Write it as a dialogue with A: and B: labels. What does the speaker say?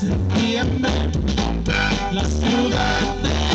A: septiembre, la ciudad de